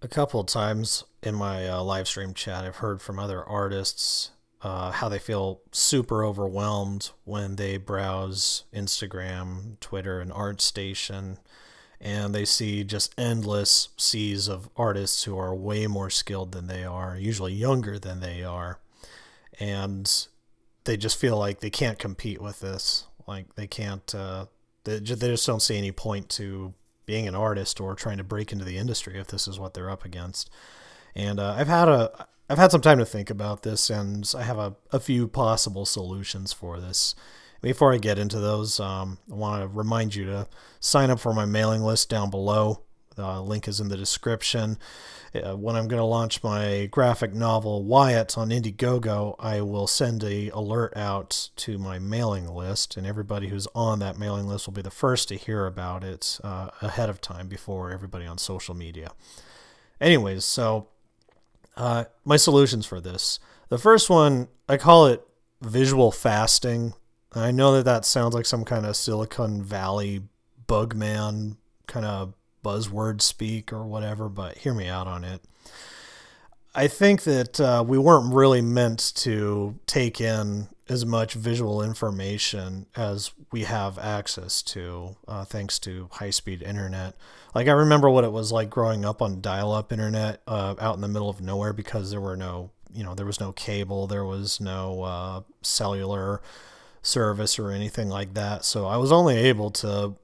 A couple of times in my uh, live stream chat, I've heard from other artists uh, how they feel super overwhelmed when they browse Instagram, Twitter, and ArtStation, and they see just endless seas of artists who are way more skilled than they are, usually younger than they are, and they just feel like they can't compete with this. Like they can't, uh, they, they just don't see any point to being an artist or trying to break into the industry if this is what they're up against. And uh, I've had a I've had some time to think about this, and I have a, a few possible solutions for this. Before I get into those, um, I want to remind you to sign up for my mailing list down below. The link is in the description. Uh, when I'm going to launch my graphic novel WYIT on Indiegogo, I will send a alert out to my mailing list, and everybody who's on that mailing list will be the first to hear about it uh, ahead of time before everybody on social media. Anyways, so uh, my solutions for this. The first one, I call it visual fasting. I know that that sounds like some kind of Silicon Valley bug man kind of buzzword speak or whatever, but hear me out on it. I think that uh, we weren't really meant to take in as much visual information as we have access to, uh, thanks to high speed internet. Like, I remember what it was like growing up on dial up internet uh, out in the middle of nowhere because there were no, you know, there was no cable, there was no uh, cellular service or anything like that. So I was only able to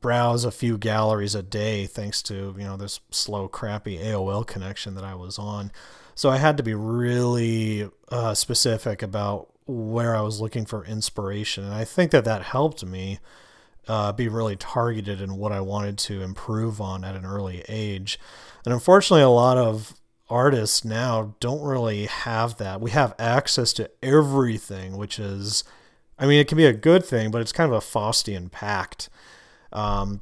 browse a few galleries a day thanks to, you know, this slow, crappy AOL connection that I was on. So I had to be really uh, specific about where I was looking for inspiration. And I think that that helped me uh, be really targeted in what I wanted to improve on at an early age. And unfortunately, a lot of artists now don't really have that. We have access to everything, which is, I mean, it can be a good thing, but it's kind of a Faustian pact. Um,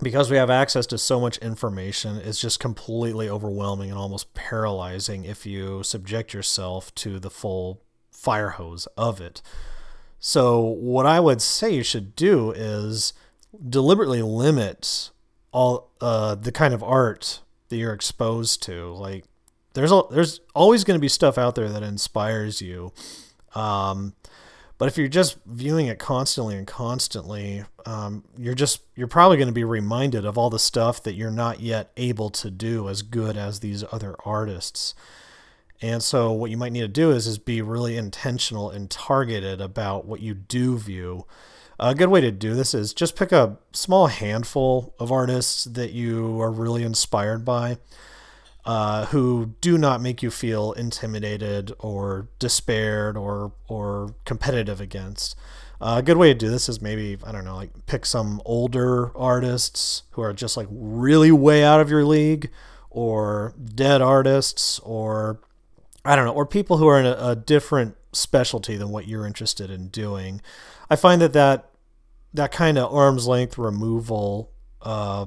because we have access to so much information, it's just completely overwhelming and almost paralyzing if you subject yourself to the full fire hose of it. So, what I would say you should do is deliberately limit all uh, the kind of art that you're exposed to. Like, there's there's always going to be stuff out there that inspires you. Um, but if you're just viewing it constantly and constantly, um, you're just you're probably going to be reminded of all the stuff that you're not yet able to do as good as these other artists. And so what you might need to do is is be really intentional and targeted about what you do view. A good way to do this is just pick a small handful of artists that you are really inspired by, uh, who do not make you feel intimidated or despaired or or competitive against. Uh, a good way to do this is maybe I don't know, like pick some older artists who are just like really way out of your league, or dead artists, or I don't know, or people who are in a, a different specialty than what you're interested in doing. I find that that, that kind of arm's length removal, uh,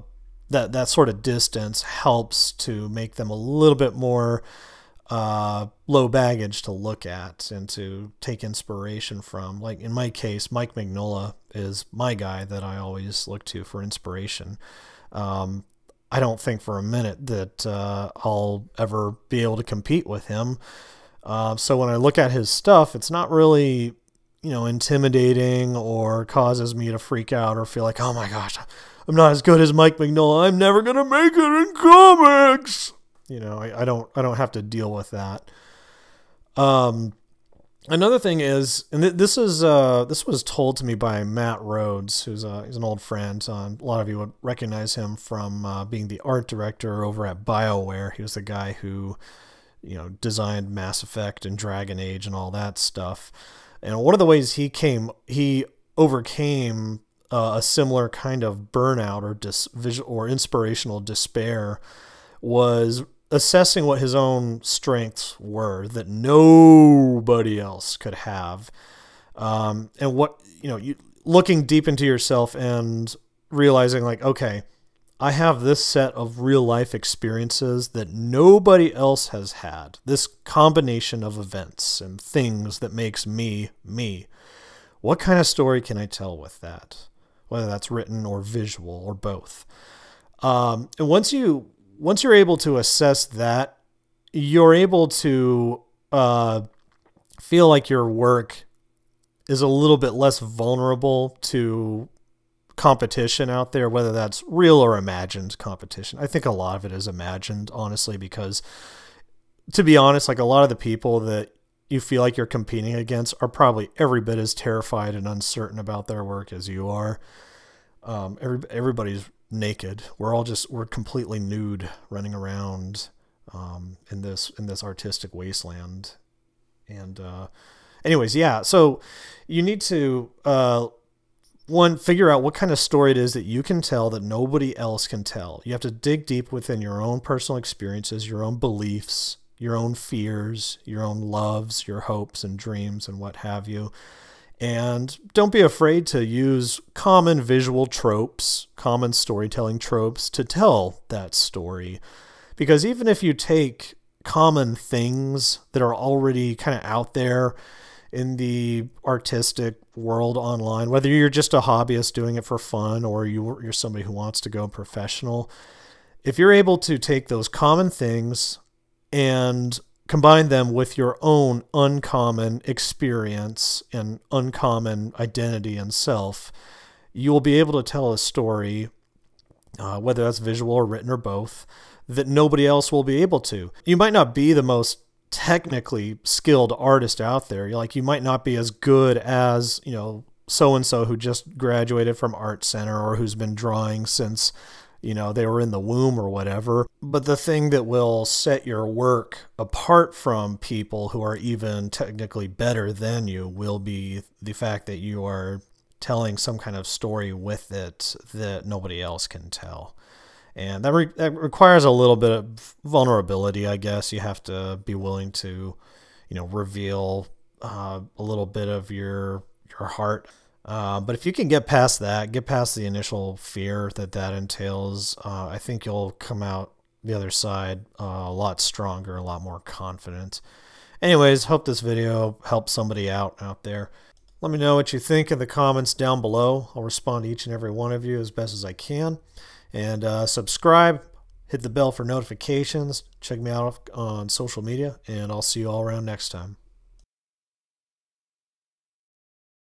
that, that sort of distance helps to make them a little bit more uh, low baggage to look at and to take inspiration from. Like in my case, Mike Mignola is my guy that I always look to for inspiration. Um, I don't think for a minute that uh, I'll ever be able to compete with him. Uh, so when I look at his stuff, it's not really, you know, intimidating or causes me to freak out or feel like, oh my gosh, I'm not as good as Mike Mignola. I'm never gonna make it in comics. You know, I, I don't, I don't have to deal with that. Um, Another thing is, and th- this is uh, this was told to me by Matt Rhodes, who's a, he's an old friend. Uh, a lot of you would recognize him from uh, being the art director over at Bioware. He was the guy who, you know, designed Mass Effect and Dragon Age and all that stuff. And one of the ways he came, he overcame uh, a similar kind of burnout or dis- visual or inspirational despair was assessing what his own strengths were that nobody else could have, um, and what you know, you, looking deep into yourself and realizing like, okay, I have this set of real life experiences that nobody else has had. This combination of events and things that makes me me. What kind of story can I tell with that? Whether that's written or visual or both. Um, and once you once you're able to assess that, you're able to uh, feel like your work is a little bit less vulnerable to competition out there, whether that's real or imagined competition. I think a lot of it is imagined, honestly, because to be honest, like a lot of the people that you feel like you're competing against are probably every bit as terrified and uncertain about their work as you are. Um, every, everybody's naked. We're all just we're completely nude running around um, in this in this artistic wasteland. And uh, anyways, yeah. So you need to uh, one figure out what kind of story it is that you can tell that nobody else can tell. You have to dig deep within your own personal experiences, your own beliefs, your own fears, your own loves, your hopes and dreams, and what have you. And don't be afraid to use common visual tropes, common storytelling tropes to tell that story. Because even if you take common things that are already kind of out there in the artistic world online, whether you're just a hobbyist doing it for fun or you're somebody who wants to go professional, if you're able to take those common things and combine them with your own uncommon experience and uncommon identity and self, you will be able to tell a story, uh, whether that's visual or written or both, that nobody else will be able to. You might not be the most technically skilled artist out there. Like you might not be as good as, you know, so and so who just graduated from art center or who's been drawing since you know, they were in the womb or whatever. But the thing that will set your work apart from people who are even technically better than you will be the fact that you are telling some kind of story with it that nobody else can tell. And that, re- that requires a little bit of vulnerability, I guess. You have to be willing to, you know, reveal uh, a little bit of your your heart uh, but if you can get past that, get past the initial fear that that entails, uh, I think you'll come out the other side uh, a lot stronger, a lot more confident. Anyways, hope this video helps somebody out out there. Let me know what you think in the comments down below. I'll respond to each and every one of you as best as I can. And uh, subscribe, hit the bell for notifications, check me out on social media, and I'll see you all around next time.